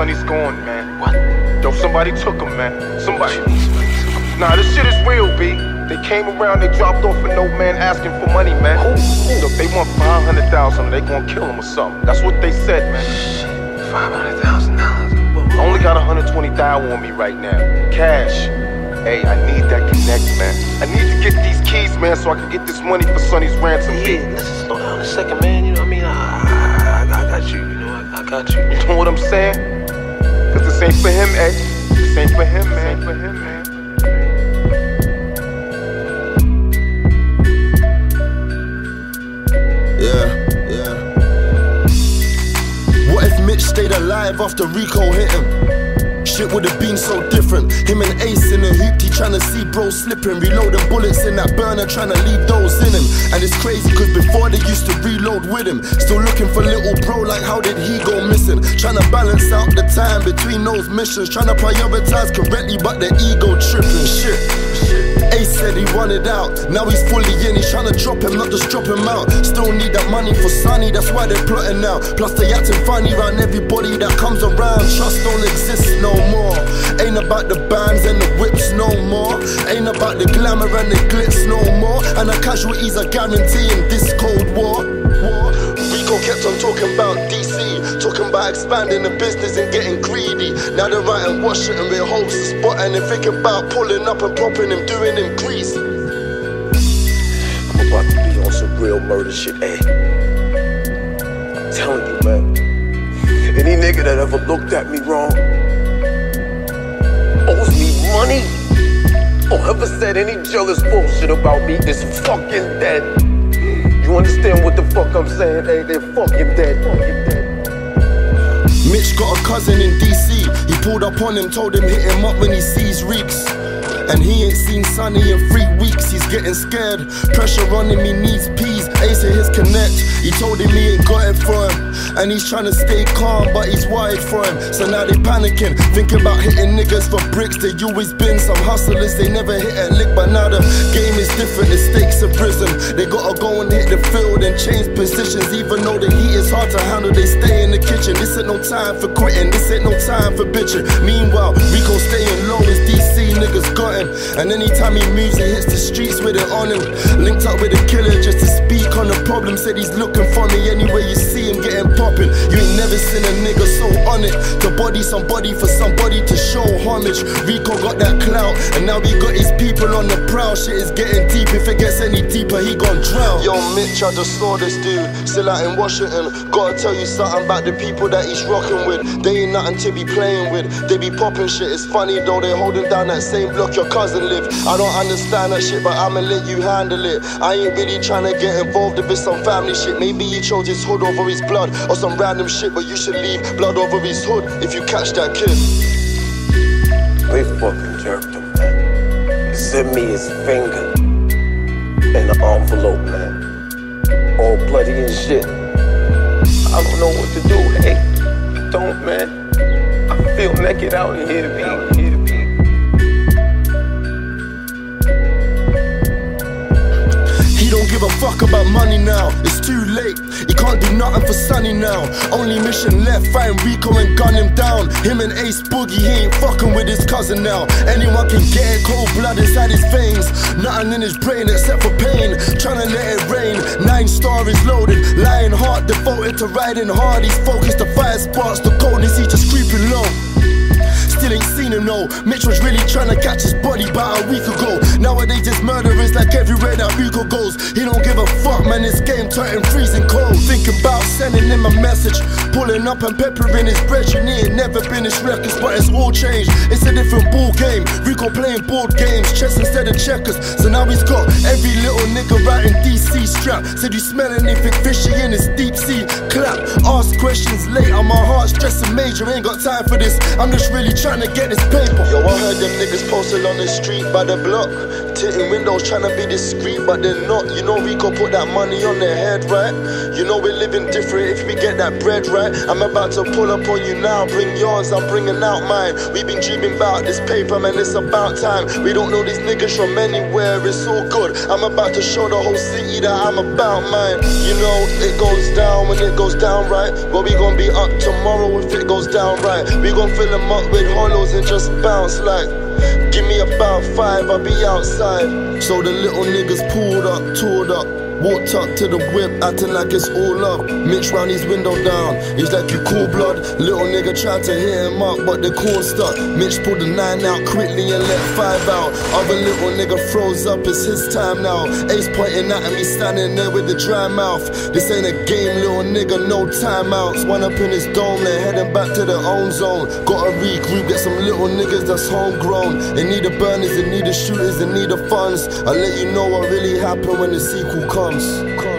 Sonny's gone, man. What? Yo, somebody took him, man. Somebody. Nah, this shit is real, B. They came around, they dropped off a note, man, asking for money, man. Look, they want 500,000 they gonna kill him or something. That's what they said, man. $500,000? I only got 120,000 on me right now. Cash. Hey, I need that connect, man. I need to get these keys, man, so I can get this money for Sonny's ransom. Yeah, let's slow down a second, man. You know what I mean? I, I, I got you. You know, I, I got you. You know what I'm saying? Cause this ain't for him, eh? This ain't for him, man. For him, man. Yeah, yeah. What if Mitch stayed alive after Rico hit him? Shit would have been so different. Him and Ace in the hoopty trying to see bro slipping. Reloading bullets in that burner, trying to leave those in him. And it's crazy cause before they used to reload with him. Still looking for little bro, like how did he go missing? Trying to balance out the time between those missions. Trying to prioritize correctly, but the ego tripping. Shit. Ace said he wanted out, now he's fully in. He's trying to drop him, not just drop him out. Still need that money for Sonny, that's why they're plotting now. Plus they acting funny around everybody that comes around. Trust don't exist no more. Ain't about the bands and the whips no more. Ain't about the glamour and the glitz no more. And the casualties are guaranteeing this cold war. war. Kept on talking about DC, talking about expanding the business and getting greedy. Now they're writing Washington with hopes of spotting and thinking about pulling up and popping him, doing him greasy. I'm about to be on some real murder shit, eh? I'm telling you, man. Any nigga that ever looked at me wrong owes me money or ever said any jealous bullshit about me is fucking dead. You understand what the fuck I'm saying? Hey, fucking dead. Fucking dead. Mitch got a cousin in DC. He pulled up on him, told him hit him up when he sees reeks. And he ain't seen Sonny in three weeks, he's getting scared. Pressure on him, he needs peace. Ace at his connect, he told him he ain't got it for him. And he's trying to stay calm, but he's wired for him. So now they panicking, thinking about hitting niggas for bricks. They always been some hustlers, they never hit a lick. But now the game is different, the stakes are prison. They gotta go and hit the field and change positions. Even though the heat is hard to handle, they stay in the kitchen. This ain't no time for quitting, this ain't no time for bitching. Meanwhile, Rico staying low as DC niggas got him. And anytime he moves, he hits the streets with it on him. Linked up with a killer just to speak on the problem. Said he's looking for me anywhere you see him getting popping. You ain't never seen a nigga so on it. To body somebody for somebody to show homage. Rico got that clout, and now he got his people on the prowl. Shit is getting Yo, Mitch, I just saw this dude still out in Washington. Gotta tell you something about the people that he's rocking with. They ain't nothing to be playing with. They be popping shit. It's funny though, they holding down that same block your cousin live. I don't understand that shit, but I'ma let you handle it. I ain't really trying to get involved if it's some family shit. Maybe he chose his hood over his blood or some random shit, but you should leave blood over his hood if you catch that kid. They fucking jerked him. He me his finger in the envelope, man. All bloody and shit. I don't know what to do. Hey, don't, man. I feel naked out here, B. fuck about money now. It's too late. He can't do nothing for Sonny now. Only mission left, find Rico and gun him down. Him and Ace Boogie, he ain't fucking with his cousin now. Anyone can get it, cold blood inside his veins. Nothing in his brain except for pain. Trying to let it rain. Nine stories loaded, lying hard, devoted to riding hard. He's focused, the fire sparks, the coldness, he just creeping low. Still ain't seen him, no. Mitch was really trying to catch his body about a week ago. Nowadays, it's murderers like everywhere He don't give a fuck, man. This game turning freezing cold. Thinking about sending him a message. Pulling up and peppering his bread. You ain't never been his records, but it's all changed. It's a different ball game. Rico playing board games, chess instead of checkers. So now he's got every little nigga right in DC strap. Said you smell anything fishy in his deep sea clap. Ask questions later, my heart's stressing major. Ain't got time for this. I'm just really trying to get this paper. Yo, I heard them niggas posted on the street by the block. Tinting windows trying to be discreet, but they're not. You know, we Rico put that money on their head, right? You know, we're living different if we get that bread, right? I'm about to pull up on you now, bring yours, I'm bringing out mine. We've been dreaming about this paper, man, it's about time. We don't know these niggas from anywhere, it's all good. I'm about to show the whole city that I'm about mine. You know, it goes down when it goes down right. But we gon' be up tomorrow if it goes down right. We gon' fill them up with hollows and just bounce like. Give me about five, I'll be outside. So the little niggas pulled up, toured up. Walked up to the whip, acting like it's all love. Mitch round his window down. He's like, You cool blood? Little nigga tried to hit him up, but the call stuck. Mitch pulled the nine out quickly and let five out. Other little nigga froze up, it's his time now. Ace pointing at me, standing there with the dry mouth. This ain't a game, little nigga, no timeouts. One up in his dome, then heading back to their own zone. Gotta regroup, get some little niggas that's homegrown. They need the burners, they need the shooters, they need the funds. I'll let you know what really happened when the sequel comes. vamos.